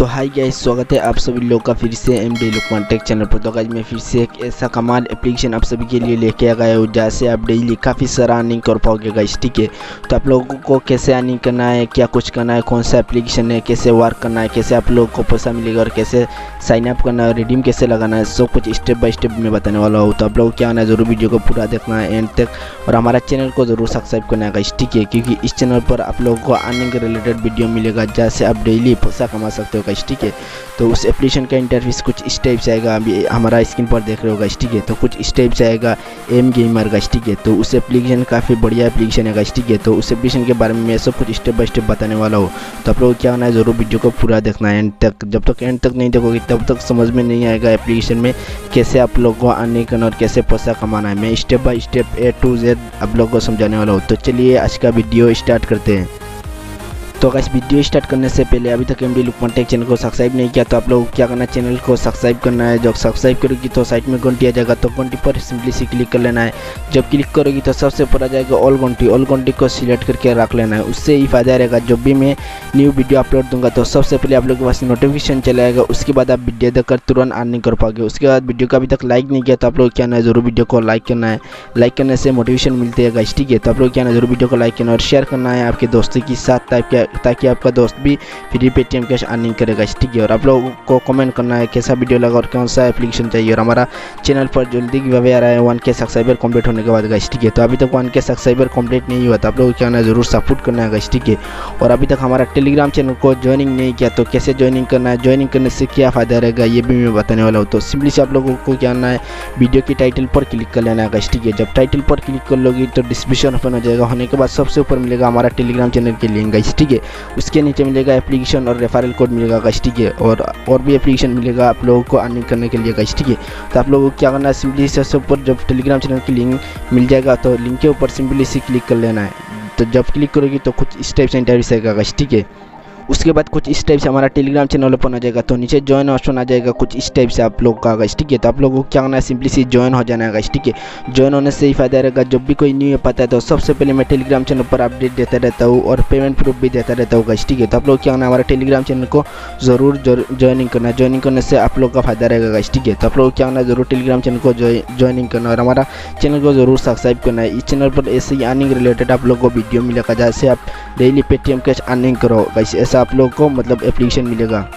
तो hi guys स्वागत है आप सभी लोग का फिर से M D Lukman tech channel पर। तो गाइस मैं फिर से एक ऐसा कमाल एप्लीकेशन आप सभी के लिए लेके आ गया हूँ जहाँ से आप डेली काफ़ी सारा अर्निंग कर पाओगे गाइस ठीक है? तो आप लोगों को कैसे अर्निंग करना है, क्या कुछ करना है, कौन सा एप्लीकेशन है, कैसे वर्क करना है, कैसे आप लोगों को पैसा मिलेगा और कैसे साइन अप करना है रिडीम कैसे लगाना है, सब कुछ स्टेप बाई स्टेप मैं बताने वाला हूँ। तो आप लोग क्या आना है, ज़रूर वीडियो को पूरा देखना है एंड तक। और हमारा चैनल को ज़रूर सब्सक्राइब करना है गाइस ठीक है? क्योंकि इस चैनल पर आप लोगों को अर्निंग रिलेटेड वीडियो मिलेगा, जैसे आप डेली पैसा कमा सकते हो गाइस ठीक है? तो उस एप्लीकेशन का इंटरफेस कुछ इस टाइप से आएगा। अभी हमारा स्क्रीन पर देख रहे हो गाइस ठीक है? तो कुछ इस टाइप से आएगा एम गेमर गाइस ठीक है? तो उस एप्लीकेशन काफ़ी बढ़िया एप्लीकेशन है गाइस ठीक है? तो उस एप्लीकेशन के बारे में मैं सब कुछ स्टेप बाय स्टेप बताने वाला हूँ। तो आप लोग क्या होना है, ज़रूर वीडियो को पूरा देखना है। एंड तक, जब तक एंड तक नहीं देखोगे, तब तक समझ में नहीं आएगा एप्लीकेशन में कैसे आप लोग को अर्निंग करना और कैसे पैसा कमाना है। मैं step by step A to Z आप लोग को समझाने वाला हूँ। तो चलिए आज का वीडियो स्टार्ट करते हैं। तो अगर वीडियो स्टार्ट करने से पहले अभी तक M D Lukman tech channel को सब्सक्राइब नहीं किया तो आप लोग क्या करना चैनल को सब्सक्राइब करना है। जब सब्सक्राइब करोगी तो साइड में घंटी आ जाएगा तो घंटी पर सिंपली से क्लिक कर लेना है। जब क्लिक करोगी तो सबसे ऊपर आ जाएगा ऑल घंटी। ऑल घंटी को सिलेक्ट करके रख लेना है। उससे ही फ़ायदा रहेगा। जब भी मैं न्यू वीडियो अपलोड दूँगा तो सबसे पहले आप लोग के पास नोटिफिकेशन चला जाएगा। उसके बाद आप वीडियो देखकर तुरंत अर्निंग कर पाओगे। उसके बाद वीडियो को अभी तक लाइक नहीं किया तो आप लोग क्या है? ज़रूर वीडियो को लाइक करना है। लाइक करने से मोटिवेशन मिलती है ठीक है? तो आप लोग क्या है? ज़रूर वीडियो को लाइक करना और शेयर करना है आपके दोस्तों के साथ ताकि आपका दोस्त भी फ्री पेटीएम कैश अर्निंग करेगा। ठीक है, और आप लोगों को कमेंट करना है कैसा वीडियो लगा और कौन सा एप्लीकेशन चाहिए। और हमारा चैनल पर जल्दी गिवे आ रहा है वन के सब्सक्राइबर कंप्लीट होने के बाद गाइस ठीक है तो अभी तक वन के सब्सक्राइबर कंप्लीट नहीं हुआ तो आप लोगों को क्या है ज़रूर सपोर्ट करना है गाइस ठीक है। और अभी तक हमारा टेलीग्राम चैनल को ज्वाइनिंग नहीं किया तो कैसे ज्वाइनिंग करना है? ज्वाइनिंग करने से क्या फ़ायदा रहेगा, ये भी मैं बताने वाला हूँ। तो सिंपली से आप लोगों को क्या है वीडियो की टाइटल पर क्लिक कर लेना है ठीक है। जब टाइटल पर क्लिक कर लोगी तो डिस्क्रिप्शन ओपन हो जाएगा। होने के बाद सबसे ऊपर मिलेगा हमारा टेलीग्राम चैनल के लिंक गाइस ठीक है। उसके नीचे मिलेगा एप्लीकेशन और रेफरल कोड मिलेगा गश ठीक है? और और भी एप्लीकेशन मिलेगा आप लोगों को अर्निंग करने के लिए गश ठीक है? तो आप लोगों को क्या करना है? सिंपली से ऊपर जब टेलीग्राम चैनल की लिंक मिल जाएगा तो लिंक के ऊपर सिंपली इसे क्लिक कर लेना है। तो जब क्लिक करोगे तो कुछ स्टेप्स इंटरव्यू से गश ठीक है? उसके बाद कुछ इस टाइप से हमारा टेलीग्राम चैनल ओपन हो जाएगा तो नीचे ज्वाइन ऑप्शन आ जाएगा कुछ इस टाइप से आप लोग का आगा ठीक है? तो आप लोगों को क्या करना है? सिंपली से ज्वाइन हो जाना है ठीक है? ज्वाइन होने से ही फ़ायदा रहेगा, जब भी कोई न्यू ऐप आता है तो सबसे पहले मैं टेलीग्राम चैनल पर अपडेट देता रहता हूँ और पेमेंट प्रूफ भी देता रहता हूँ ठीक है? तो आप लोग क्या होना हमारा टेलीग्राम चैनल को ज़रूर ज्वाइनिंग करना ज्वाइनिंग करने से आप लोग का फ़ायदा रहेगा ठीक है? तो आप लोग क्या होना ज़रूर टेलीग्राम चैनल को ज्वाइनिंग करना और हमारा चैनल को ज़रूर सब्सक्राइब करना है। इस चैनल पर ऐसे ही अर्निंग रिलेटेड आप लोग को वीडियो मिलेगा, जैसे आप डेली पेटीएम कैश अर्निंग करो ऐसा आप लोग को मतलब एप्लीकेशन मिलेगा।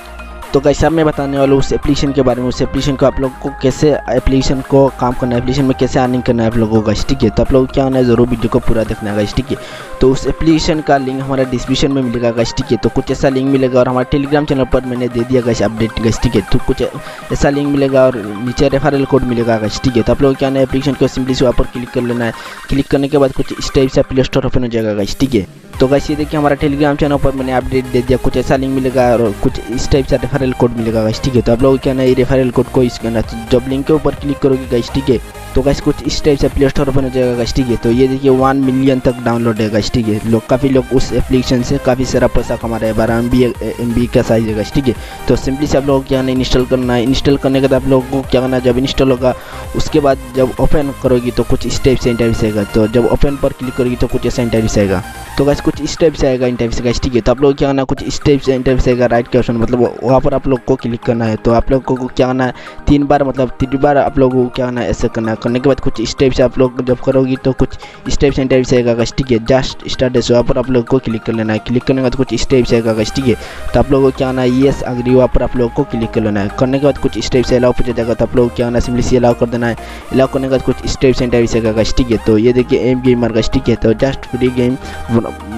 तो कैसे मैं बताने वाला हूँ उस एप्लीकेशन के बारे में। उस एप्लीकेशन को आप लोग को कैसे एप्लीकेशन को काम करना है एप्लीकेशन में कैसे अर्निंग करना है आप लोगों का ठीक है? तो आप लोग क्या होना है, ज़रूर वीडियो को पूरा देखना है ठीक है? तो उस एप्लीकेशन का लिंक हमारा डिस्क्रिप्शन में मिलेगा गैस ठीक है? तो कुछ ऐसा लिंक मिलेगा और हमारे टेलीग्राम चैनल पर मैंने दे दिया गैस अपडेट गैस ठीक है? तो कुछ ऐसा लिंक मिलेगा और नीचे रेफरल कोड मिलेगा गैस ठीक है? तो आप लोग क्या है एप्लीकेशन को सिंपली से वहाँ पर क्लिक कर लेना है। क्लिक करने के बाद कुछ इस टाइप से प्ले स्टोर ओपन हो जाएगा गैस ठीक है? तो गैस ये देखिए हमारा टेलीग्राम चैनल पर मैंने अपडेट दे दिया, कुछ ऐसा लिंक मिलेगा और कुछ इस टाइप से रेफरल कोड मिलेगा गैस ठीक है? तो आप लोग क्या ना ये रेफरल कोड को इस तो जब लिंक के ऊपर क्लिक करोगे गैस ठीक है? तो गैस कुछ इस टाइप से प्ले स्टोर ओपन हो जाएगा गैस ठीक है? तो ये देखिए वन मिलियन तक डाउनलोड है गैस ठीक है? लोग, काफ़ी लोग उस एप्लीकेशन से काफ़ी सारा पैसा कमा रहे हैं, बारह एम बी एम बी का साइज़ है गैस ठीक है? तो सिंपली से आप लोगों को क्या ना इंस्टॉल करना है। इंस्टॉल करने के बाद आप लोगों को क्या करना है, जब इंस्टॉल होगा, उसके बाद जब ओपन करोगी तो कुछ इस टाइप से इंटरव्यूस आएगा। तो जब ओपन पर क्लिक करोगी तो कुछ ऐसा इंटरव्यूस आएगा। तो गैस कुछ इस टाइप से आएगा इंटरव्यूस गैस ठीक है? तो आप लोग क्या करना कुछ इस टाइप से इंटरव्यूस आएगा राइट के ऑप्शन मतलब वहाँ पर आप लोग को क्लिक करना है। तो आप लोग को क्या करना है, तीन बार मतलब तीन बार आप लोगों को क्या करना है, ऐसे करना है। करने के बाद कुछ इस टाइप से आप लोग जब करोगी तो कुछ इस टाइप से इंटरव्यूस आएगा गैस ठीक है जस्ट स्टार्ट है वहाँ पर आप लोग को क्लिक कर लेना है। क्लिक करने के बाद कुछ इस टाइप से आएगा गैस ठीक है तो आप लोगों को क्या करना है? येस अग्री वहाँ पर आप लोगों को क्लिक कर लेना है। करने के बाद कुछ इस टाइप से अलाउ पूछा जाएगा तो आप लोग क्या करना है? सिंपली से अलाउ कर देना है। अलाउ करने के बाद कुछ इस टाइप से इंटरव्यूस आएगा गैस ठीक है तो ये देखिए एम गेमर गैस ठीक है तो जस्ट फ्री गेम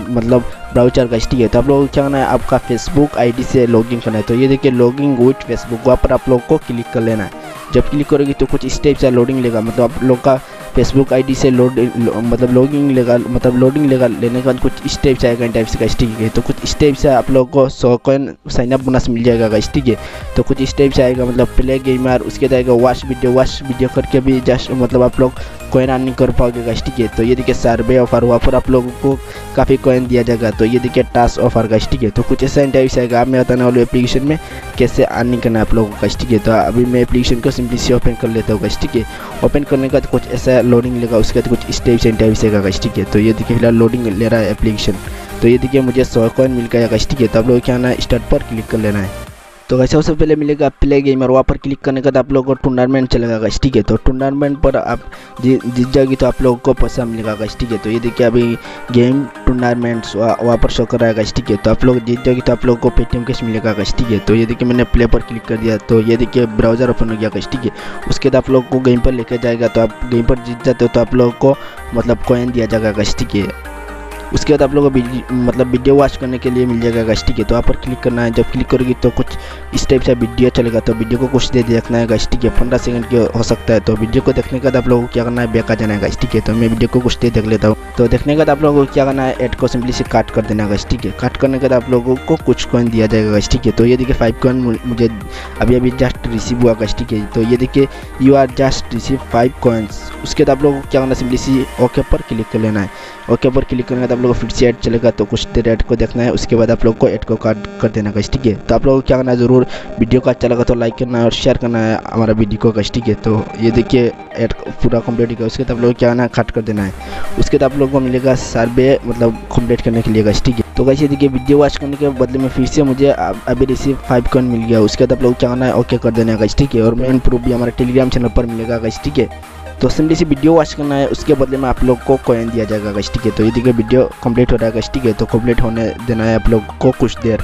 मतलब ब्राउचर का ठीक है। तो आप लोग क्या करना है? आपका फेसबुक आईडी से लॉगिन करना है। तो ये देखिए लॉगिंग विथ फेसबुक वहाँ पर आप लोग को क्लिक कर लेना है। जब क्लिक करोगे तो कुछ इस या लोडिंग लेगा। मतलब आप लोग का फेसबुक आईडी से लोड लो, मतलब लॉगिंग लेगा मतलब लोडिंग लेगा लेने के बाद कुछ स्टेप्स आएगा टाइप से का ठीक है? तो कुछ स्टेप्स आप लोग को सौ कॉइन साइनअप बोनस मिल जाएगा गाइस ठीक है? तो कुछ स्टेप्स आएगा मतलब प्ले गेमर उसके बाद आएगा वॉच वीडियो वॉच वीडियो करके भी जस्ट मतलब आप लोग कॉइन अर्निंग कर पाओगे गाइस ठीक है? तो ये देखिए सर्वे ऑफ़र हुआ पर आप लोगों को काफ़ी कॉइन दिया जाएगा तो ये देखिए टास्क ऑफ़र गाइस ठीक है? तो कुछ ऐसा इंटरव्यू आएगा आप मैं बताने वाले एप्लीकेशन में कैसे अर्निंग करना है आप लोगों का ठीक है? तो अभी मैं एप्लीकेशन को सिंपली से ओपन कर लेता हूँ गाइस ठीक है? ओपन करने का कुछ ऐसा लोडिंग लेगा, उसके बाद कुछ स्टेप से इंटरव्यू है गाइस ठीक है तो ये देखिए, फ़िलहाल लोडिंग ले रहा है एप्लीकेशन तो ये देखिए, मुझे सौ कॉइन मिल गया गाइस ठीक है तो आप लोग क्या ना स्टार्ट पर क्लिक कर लेना है। तो वैसे सबसे पहले मिलेगा प्ले गेम और वहाँ पर क्लिक करने के बाद आप लोगों को टूर्नामेंट चलेगा गैस ठीक है? तो टूर्नामेंट पर आप जीत जाएगी तो आप लोगों को पैसा मिलेगा गैस ठीक है? तो ये देखिए अभी गेम टूर्नामेंट्स वहाँ पर शो कर रहा है गैस ठीक है? तो आप लोग जीत जाएगी तो आप लोगों को पेटीएम कैश मिलेगा गैस ठीक है? तो ये देखिए मैंने प्ले पर क्लिक कर दिया तो ये देखिए ब्राउज़र ओपन हो गया गैस ठीक है? उसके बाद आप लोग को गेम पर लेकर जाएगा तो आप गेम पर जीत जाते हो तो आप लोगों को मतलब कॉइन दिया जाएगा गैस ठीक है? उसके बाद आप लोगों को मतलब वीडियो वॉच करने के लिए मिल जाएगा गैस ठीक है तो आप पर क्लिक करना है। जब क्लिक करोगी तो कुछ इस टाइप से वीडियो चलेगा। तो वीडियो को कुछ देर देखना है गैस ठीक है पंद्रह सेकंड के हो सकता है। तो वीडियो को देखने के बाद आप लोगों को क्या करना है? बेका जाना है गैस ठीक है तो मैं वीडियो को कुछ देर देख लेता हूँ। तो देखने के बाद आप लोगों को क्या करना है? एड को सिंपली से काट कर देना गैस ठीक है काट करने के बाद आप लोगों को कुछ कॉइन दिया जाएगा गैस ठीक है तो ये देखिए फाइव कॉइन मुझे अभी अभी जस्ट रिसीव हुआ गैस ठीक है तो ये देखिए you are just receive five coins उसके बाद आप लोगों को क्या करना सिंपली सी ओके पर क्लिक कर लेना है। ओके पर क्लिक करने के बाद आप लोग फिर से ऐड चलेगा तो कुछ देर ऐड को देखना है, उसके बाद आप लोग को ऐड को काट कर देना गैस ठीक है? तो आप लोगों को क्या करना है, ज़रूर वीडियो को अच्छा लगा तो लाइक करना है और शेयर करना है हमारा वीडियो को गैस ठीक है? तो ये देखिए, ऐड पूरा कंप्लीट किया उसके बाद आप लोग को क्या करना है काट कर देना है। उसके बाद आप लोगों को मिलेगा सर्वे मतलब कंप्लीट करने के लिए गैस ठीक है? तो वैसे देखिए वीडियो वॉच करने के बदले में फिर से मुझे अभी रिसीव फाइव कॉइन मिल गया। उसके बाद आप लोग क्या करना है ओके कर देना है गैस ठीक है? और मेन प्रूफ भी हमारे टेलीग्राम चैनल पर मिलेगा गैस ठीक है? तो सिंपली से वीडियो वॉच करना है, उसके बदले में आप लोग को कॉइन दिया जाएगा गश्ती के। तो ये देखिए वीडियो कंप्लीट हो रहा है गश्ती के तो कंप्लीट होने देना है आप लोग को कुछ देर।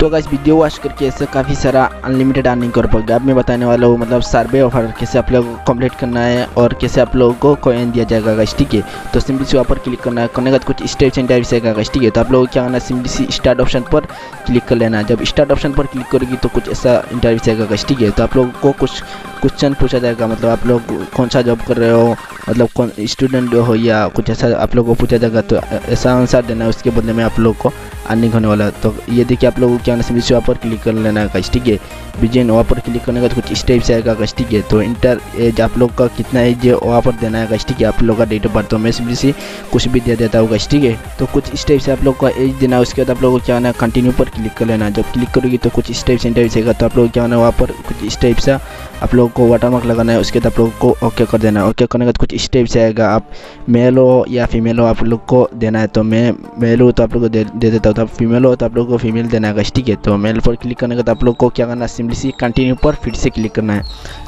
तो गाइस वीडियो वॉच करके ऐसे काफ़ी सारा अनलिमिटेड अर्निंग कर पाओगे। अब मैं बताने वाला हूँ मतलब सर्वे ऑफ़र कैसे आप लोग को कंप्लीट करना है और कैसे आप लोगों को कॉइन दिया जाएगा गाइस ठीक है? तो सिंपली से वहाँ पर क्लिक करना है। करने का कुछ स्टेप सेंटर आएगा गाइस ठीक है? तो आप लोगों को क्या करना है? सिंपली सी स्टार्ट ऑप्शन पर क्लिक कर लेना है। जब स्टार्ट ऑप्शन पर क्लिक करेगी तो कुछ ऐसा इंटरव्यू आएगा ठीक है? तो आप लोगों को कुछ क्वेश्चन पूछा जाएगा मतलब आप लोग कौन सा जॉब कर रहे हो मतलब कौन स्टूडेंट हो या कुछ ऐसा आप लोगों को पूछा जाएगा तो ऐसा आंसर देना है। उसके बदले में आप लोग को अर्निंग होने वाला। तो ये देखिए आप लोगों को क्या ना वहाँ पर क्लिक कर लेना है ठीक है? बिजन वहाँ पर क्लिक करने का तो कुछ स्टेप से आएगा ठीक है? तो इंटर एज आप लोग का कितना एज वहाँ पर देना है ठीक है? आप लोग का डेट ऑफ़ बर्थ तो मैं सिंपली से कुछ भी दे देता हूँ ठीक है? तो कुछ स्टेप से आप लोग का एज देना है, उसके बाद आप लोग को क्या है कंटिन्यू पर क्लिक कर लेना जब क्लिक करोगी तो कुछ स्टेप से इंटरव्यू आएगा तो आप लोग क्या है, वहाँ पर कुछ स्टेप से आप लोगों को वाटरमार्क लगाना है, उसके बाद आप लोगों को ओके कर देना है। ओके करने के बाद कुछ स्टेप से आएगा, आप मेल हो या फीमेल हो, आप लोग को देना है तो मैं मेल हो तो आप लोग को दे देता हूँ। तो फीमेल हो तो आप लोग को फीमेल देना है ठीक है? तो मेल पर क्लिक करने के बाद आप लोग को क्या करना है? सिंपली सी कंटिन्यू पर फिर से क्लिक करना है।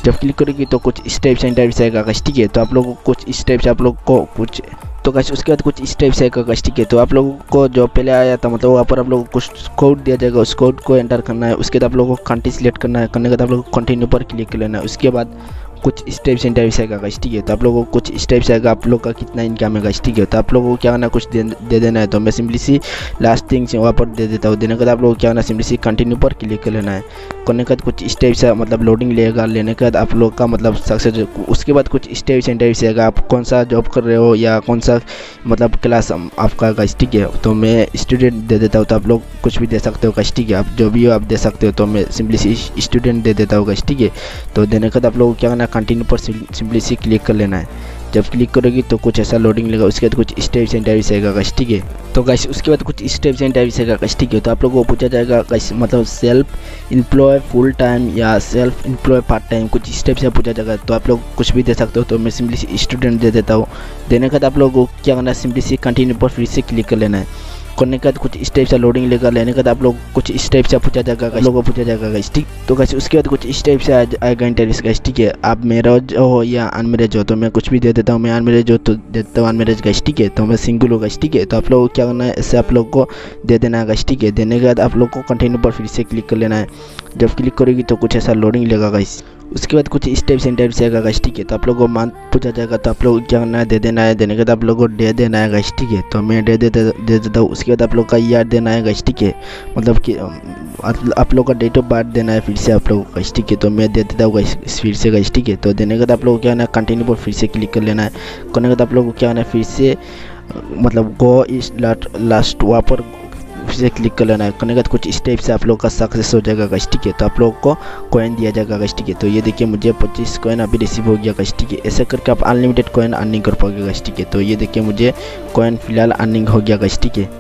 जब क्लिक करेगी तो कुछ स्टेप से इंटरव्यू आएगा ठीक है? तो आप लोग को कुछ स्टेप्स आप लोग को कुछ तो कैसे उसके बाद कुछ स्टेप्स आएगा ठीक है? तो आप लोगों को जो पहले आया था मतलब वहाँ पर आप लोगों को कुछ कोड दिया जाएगा, उस कोड को एंटर करना है। उसके बाद आप लोगों को कंट्री सिलेक्ट करना है। करने के बाद आप लोग को कंटिन्यू पर क्लिक कर लेना है। उसके बाद कुछ स्टेप्स इंटरव्यू से आएगा गाइस ठीक है? तो आप लोगों को कुछ स्टेप्स आएगा आप लोग का कितना इनकम है गाइस ठीक है? तो आप लोगों को क्या करना कुछ दे, देना है तो मैं सिंपली सी लास्ट थिंग वहाँ पर दे देता हूँ। देने के बाद आप लोगों को क्या करना सिंपली सी कंटिन्यू पर क्लिक कर लेना है। करने के बाद कुछ स्टेप्स मतलब लोडिंग लेगा। लेने के बाद आप लोग का मतलब सक्सेस उसके बाद कुछ स्टेप्स इंटरव्यू से आएगा। आप कौन सा जॉब कर रहे हो या कौन सा मतलब क्लास आपका गाइस ठीक है? तो मैं स्टूडेंट दे देता हूँ तो आप लोग कुछ भी दे सकते हो गाइस है? आप जो भी हो आप दे सकते हो तो मैं सिंपली सी स्टूडेंट दे देता हूँ गाइस है? तो देने के बाद आप लोगों क्या करना कंटिन्यू पर सिंपली सी क्लिक कर लेना है। जब क्लिक करोगी तो कुछ ऐसा लोडिंग लेगा, उसके बाद कुछ स्टेप्स एंड टाइप्स आएगा गैस ठीक है? तो गैस उसके बाद कुछ स्टेप्स एंड टाइप्स आएगा गैस ठीक है? तो आप लोगों को पूछा जाएगा गैस मतलब सेल्फ इम्प्लॉय फुल टाइम या सेल्फ इम्प्लॉय पार्ट टाइम कुछ स्टेप्स से पूछा जाएगा तो आप लोग कुछ भी दे सकते हो तो मैं सिंपली स्टूडेंट दे देता हूँ। देने के बाद आप लोगों को क्या करना है? सिंपली सी कंटिन्यू पर फिर से क्लिक कर लेना है। करने के बाद कुछ स्टेप से लोडिंग लेकर लेने के बाद आप लोग कुछ स्टेप से पूछा जाएगा लोगों को पूछा जाएगा गाइस ठीक? तो कैसे उसके बाद कुछ स्टेप से आएगा इंटरव्यूज़ का ठीक है? आप मेरेज हो या अनमेरेज हो तो मैं कुछ भी दे देता हूँ। मैं अनमेरेज हो तो देता हूँ अनमेरेज का ठीक है? तो मैं सिंगल होगा ठीक है? तो आप लोग क्या करना है? इससे आप लोग को दे देना है ठीक है? देने के बाद आप लोग को कंटिन्यू पर फिर से क्लिक कर लेना है। जब क्लिक करेगी तो कुछ ऐसा लोडिंग लेगा गाइस उसके बाद कुछ स्टेप्स एंड टाइप्स आएगा गाइस ठीक है? तो आप लोगों को मान, पूछा जाएगा तो आप लोग क्या है दे देना है, देने के बाद आप लोगों को डे देना है गाइस ठीक है? तो मैं डे दे दे देता हूँ, उसके बाद आप लोग का ईयर देना है गाइस ठीक है? मतलब कि आप लोग का डेट ऑफ़ बर्थ देना है फिर से आप लोग का ठीक है? तो मैं दे देता हूँ फिर से गाइस ठीक है? तो देने के बाद आप लोग को क्या है कंटिन्यू पर फिर से क्लिक कर लेना है। करने के बाद आप लोग को क्या है, फिर से मतलब गो इस लास्ट वहाँ पर से क्लिक कर लेना है। करने के बाद कुछ स्टेप से आप लोग का सक्सेस हो जाएगा गश ठीक है? तो आप लोग को कॉइन दिया जाएगा गश ठीक है? तो ये देखिए मुझे पच्चीस कॉइन अभी रिसीव हो गया गश ठीक है? ऐसे करके आप अनलिमिटेड कॉइन अर्निंग कर पाओगे गश ठीक है? तो ये देखिए मुझे कॉइन फ़िलहाल अर्निंग हो गया गश ठीक है?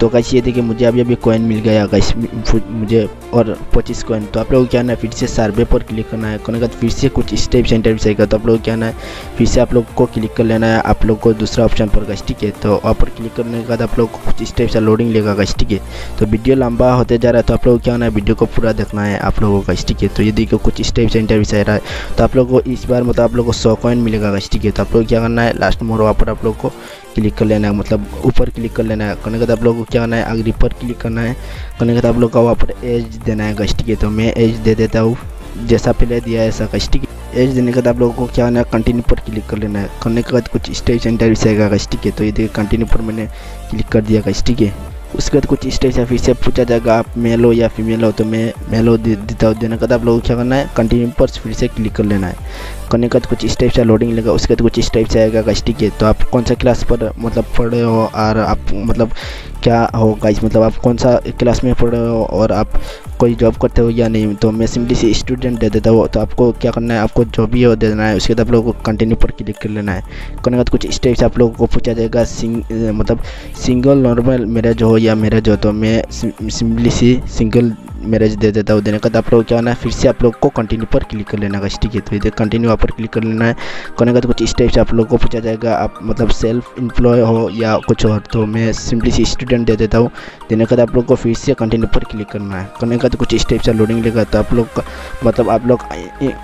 तो कैसे ये देखिए मुझे अभी अभी कॉइन मिल गया गैस मुझे और पच्चीस कॉइन तो आप लोग क्या ना फिर से सर्वे पर क्लिक करना है करने के फिर से कुछ स्टेप सेंटर आएगा तो आप लोग क्या ना फिर से आप लोग को क्लिक कर लेना है आप लोग को दूसरा ऑप्शन पर गैस ठीक है तो वहाँ पर क्लिक करने के बाद आप लोग को कुछ स्टेप से लोडिंग लेगा गैस ठीक है तो वीडियो लंबा होते जा रहा है तो आप लोग क्या ना वीडियो को पूरा देखना है आप लोगों को का ठीक है तो ये देखिए कुछ स्टेप सेंटर आ रहा है तो आप लोग को इस बार मतलब आप लोग को सौ कॉइन मिलेगा गैस ठीक है तो आप लोग क्या करना है लास्ट मोर वहाँ पर आप लोग को क्लिक कर लेना है मतलब ऊपर क्लिक कर लेना है करने के बाद आप लोग को क्या करना है अगली पर क्लिक करना है। करने के बाद आप लोग का वहाँ पर एज देना है गस्ट के तो मैं एज दे देता हूँ। जैसा पहले दिया है, ऐसा गस्ट एज देने के बाद आप लोगों को क्या करना है कंटिन्यू पर क्लिक कर लेना है। करने के बाद कुछ स्टेज इंटरव्यू आएगा गस्ट के तो ये देखिए कंटिन्यू पर मैंने क्लिक कर दिया गस्ट के। उसके बाद कुछ स्टेज है फिर से पूछा जाएगा, आप मेल हो या फीमेल हो तो मैं मेल हो देता हूँ। देने के बाद आप लोगों को क्या करना है कंटिन्यू पर फिर से क्लिक कर लेना है। करने का कुछ स्टेप से लोडिंग लेगा, उसके बाद कुछ स्टेप से आएगा गस्टी के तो आप कौन सा क्लास पर मतलब पढ़ रहे हो और आप मतलब क्या हो गाइस मतलब आप कौन सा क्लास में पढ़ रहे हो और आप कोई जॉब करते हो या नहीं? तो मैं सिंपली से स्टूडेंट दे देता हूँ तो आपको क्या करना है? आपको जो भी हो दे देना है, उसके बाद आप लोगों को कंटिन्यू पर क्लिक कर लेना है। करने के बाद कुछ स्टेप्स आप लोगों को पूछा जाएगा सिंग मतलब सिंगल नॉर्मल मैरिज हो या मैरिज हो तो मैं सिंपली सी सिंगल मैरिज दे देता हूँ, देने का तो आप लोग क्या होना है, फिर से आप लोग को कंटिन्यू पर क्लिक कर लेना ठीक है? तो इधर कंटिन्यू पर क्लिक कर लेना है। करने का तो कुछ स्टेप्स आप लोग को पूछा जाएगा, आप मतलब सेल्फ एम्प्लॉय हो या कुछ और तो मैं सिंपली स्टूडेंट दे देता हूँ। देने का तो आप लोग को फिर से कंटिन्यू पर क्लिक करना है। करने का तो कुछ स्टेप्स लोडिंग लेगा तो आप लोग मतलब आप लोग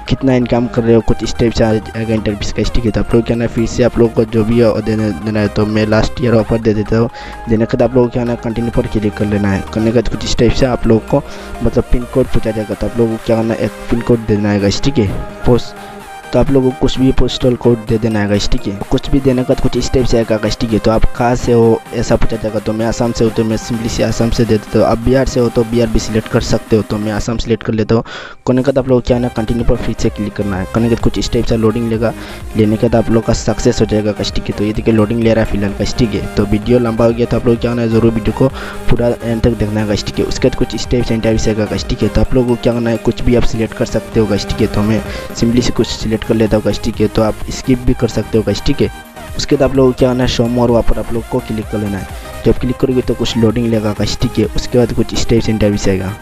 कितना इनकम कर रहे हो, कुछ स्टेप्स आएगा इंटरव्यूज़ का, ठीक है? तो आप लोग क्या ना फिर से आप लोग को जो भी देने, देना है तो मैं लास्ट ईयर ऑफ़र दे देता हूँ। देने का तो आप लोग क्या कंटिन्यू पर क्लिक कर लेना है। करने का तो कुछ स्टेप्स आप लोग को मतलब पिन कोड पूछा जाएगा तो आप लोगों को क्या करना है पिन कोड देना है ठीक है? पोस्ट तो आप लोगों को कुछ भी पोस्टल कोड दे देना है ठीक है? कुछ भी देने का कुछ स्टेप से आएगा ठीक है? तो आप कहाँ से हो, ऐसा पूछा जाएगा तो मैं आसाम से हो तो मैं सिंपली से आसाम से दे देता हूँ। आप बिहार से हो तो बिहार भी सिलेक्ट कर सकते हो तो मैं आसाम सिलेक्ट कर लेता हूँ। करने का आप लोग क्या ना कंटिन्यू पर फिर से क्लिक करना है। करने का कुछ स्टेप से लोडिंग लेगा। लेने का तो आप लोग का सक्सेस हो जाएगा ठीक है? तो ये देखिए लोडिंग ले रहा है फ़िलहाल ठीक है? तो वीडियो लंबा हो गया तो आप लोग क्या होना है, ज़रूर वीडियो को पूरा एंड तक देखना है ठीक है? उसके बाद कुछ स्टेप सेंटर से आएगा ठीक है? तो आप लोग को क्या होना है, कुछ भी आप सिलेक्ट कर सकते हो ठीक है? तो मैं सिंपली से कुछ सिलेक्ट कर लेता हूँ ठीक है तो आप स्किप भी कर सकते हो ठीक है उसके बाद आप लोगों को क्या होना है शो मोर वहाँ पर आप लोग को क्लिक कर लेना है। जब क्लिक करोगे तो कुछ लोडिंग लेगा ठीक है उसके बाद कुछ स्टेप इंटरव्यूस आएगा।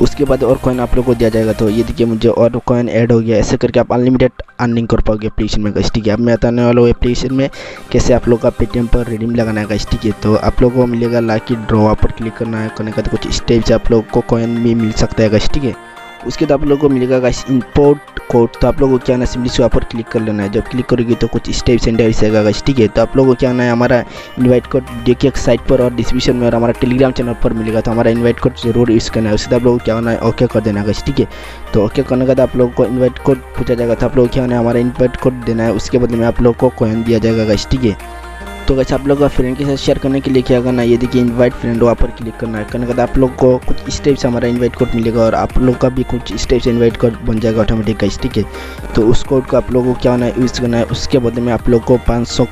उसके बाद और कॉइन आप लोग को दिया जाएगा तो ये देखिए मुझे और कॉइन ऐड हो गया। ऐसे करके आप अनलिमिटेड अर्निंग कर पाओगे एप्लीकेशन में ठीक है अब मैं बताने वाला हूँ एप्लीकेशन में कैसे आप लोग का पेटीएम पर रिडीम लगाना है ठीक है तो आप लोगों को मिलेगा लाकी ड्रॉ वहाँ पर क्लिक करना है। करने का तो कुछ स्टेप से आप लोग को कॉइन भी मिल सकता है ठीक है उसके बाद आप लोगों को मिलेगा गाइस इंपोर्ट कोड तो आप लोगों को क्या ना सिंपली से पर क्लिक कर लेना है। जब क्लिक करोगे तो कुछ स्टेप सेंटर आएगा गाइस ठीक है? तो आप लोगों को क्या ना है, हमारा इनवाइट कोड देखिए साइट पर और डिस्क्रिप्शन में और हमारा टेलीग्राम चैनल पर मिलेगा। तो हमारा इन्वाइट कोड ज़रूर यूज़ करना है। उसके आप लोगों को क्या होना है ओके कर देना गाइस ठीक है? तो ओके करने के बाद आप लोगों को इन्वाइट कोड पूछा जाएगा। तो आप लोग क्या होना है, हमारा इन्वाइट कोड देना है। उसके बदले में आप लोग को कॉइन दिया जाएगा गाइस ठीक है? तो कैसे आप लोग का फ्रेंड के साथ शेयर करने के लिए क्या करना है ये देखिए इनवाइट फ्रेंड वहाँ पर क्लिक करना है। करने के बाद आप लोग को कुछ स्टेप से हमारा इनवाइट कोड मिलेगा और आप लोग का भी कुछ स्टेप से इन्वाइट कोड बन जाएगा ऑटोमेटिक ठीक है? तो उस कोड को आप लोगों को क्या होना है यूज़ करना है, उसके बदले में आप लोग को पाँच सौ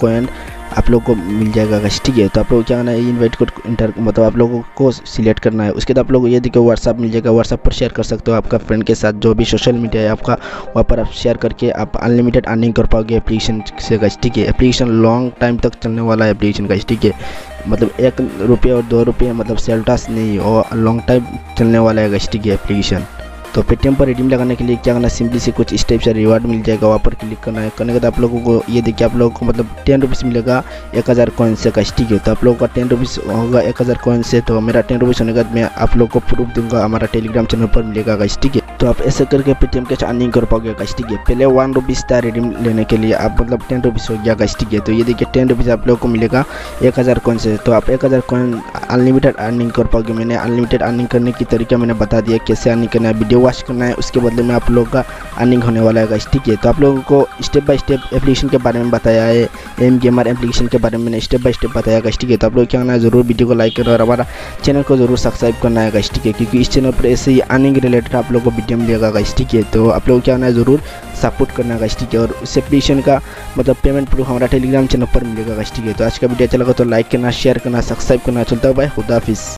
आप लोग को मिल जाएगा गैस ठीक है तो आप लोग क्या करना है इन्वाइट कोड इंटर मतलब आप लोगों को सिलेक्ट करना है। उसके बाद आप लोग ये देखिए व्हाट्सअप मिल जाएगा व्हाट्सअप पर शेयर कर सकते हो आपका फ्रेंड के साथ, जो भी सोशल मीडिया है आपका, वहाँ पर आप शेयर करके आप अनलिमिटेड अर्निंग कर पाओगे एप्लीकेशन से गैस ठीक है? एप्लीकेशन लॉन्ग टाइम तक चलने वाला है एप्लीकेशन गैस ठीक है? मतलब एक रुपये और दो रुपये मतलब सेल्टास नहीं, और लॉन्ग टाइम चलने वाला है गैस ठीक है? एप्लीकेशन तो पेटीएम पर रिडीम लगाने के लिए क्या करना सिंपली से कुछ स्टेप से रिवार्ड मिल जाएगा वहाँ पर क्लिक करना है। करने के बाद आप लोगों को ये देखिए, आप लोगों को मतलब टेन रुपीज़ मिलेगा एक हज़ार कॉइन से का ठीक है तो आप लोगों का टेन रुपीज़ होगा एक हज़ार कॉइन से। तो मेरा टेन रुपीज़ होने के बाद मैं आप लोग को प्रूफ दूँगा, हमारा टेलीग्राम चैनल पर मिलेगा ठीक है तो आप ऐसे करके पेटीएम कैश अर्निंग कर पाओगे गैस ठीक है पहले वन रुपीज़ था रिडीम लेने के लिए आप मतलब टेन रुपीज़ हो गया गैस ठीक है तो ये देखिए टेन रुपीज़ आप लोगों को मिलेगा एक हज़ार कॉइन से। तो आप एक हज़ार कॉइन अनलिमिटेड अर्निंग कर पाओगे। मैंने अनलिमिटेड अर्निंग करने की तरीका मैंने बता दिया, कैसे अर्निंग करना है वीडियो वॉच करना है, उसके बदले में आप लोग का अर्निंग होने वाला है ठीक है? तो आप लोगों को स्टेप बाय स्टेप एप्लीकेशन के बारे में बताया है एम गेमर एप्लीकेशन के बारे में स्टेप बाय स्टेप बताया गया ठीक है? तो आप लोग क्या करना है, ज़रूर वीडियो को लाइक करना और हमारा चैनल को ज़रूर सब्सक्राइब करना है ठीक है? क्योंकि इस चैनल पर ऐसे ही अर्निंग रिलेटेड आप लोग को वीडियो मिलेगा ठीक है? तो आप लोग क्या करना है, ज़रूर सपोर्ट करना है ठीक है? और उस एप्लीकेशन का मतलब पेमेंट प्रूफ हमारा टेलीग्राम चैनल पर मिलेगा ठीक है? तो आज का वीडियो अच्छा लगा तो लाइक करना शेयर करना सब्सक्राइब करना, चलता है भाई खुदाफिज़